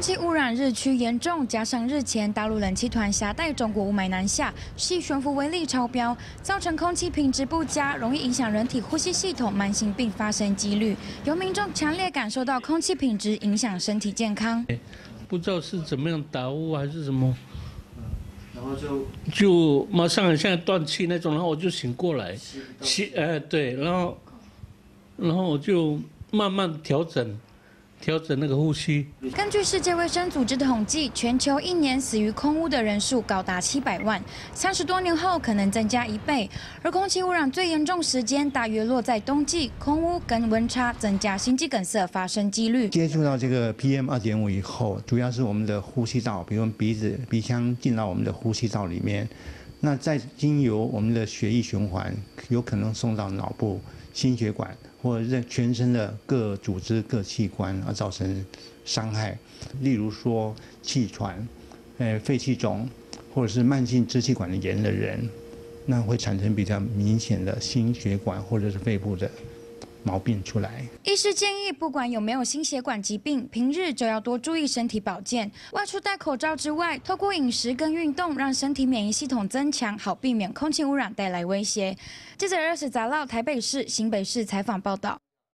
空气污染日趋严重，加上日前大陆冷气团携带中国雾霾南下，系悬浮微粒超标，造成空气品质不佳，容易影响人体呼吸系统慢性病发生几率。有民众强烈感受到空气品质影响身体健康，不知道是怎么样打雾还是什么，然后就就马上像断气那种，然后我就醒过来，醒哎对，然后然后我就慢慢调整。调整那个呼吸。根据世界卫生组织的统计，全球一年死于空污的人数高达七百万，三十多年后可能增加一倍。而空气污染最严重时间大约落在冬季，空污跟温差增加心肌梗塞发生几率。接触到这个 PM 二点五以后，主要是我们的呼吸道，比如鼻子、鼻腔进到我们的呼吸道里面，那再经由我们的血液循环，有可能送到脑部。心血管或者全身的各组织、各器官而造成伤害，例如说气喘、呃肺气肿，或者是慢性支气管炎的人，那会产生比较明显的心血管或者是肺部的。毛病出来，医师建议，不管有没有心血管疾病，平日就要多注意身体保健。外出戴口罩之外，透过饮食跟运动，让身体免疫系统增强，好避免空气污染带来威胁。记者二十杂报台北市、新北市采访报道。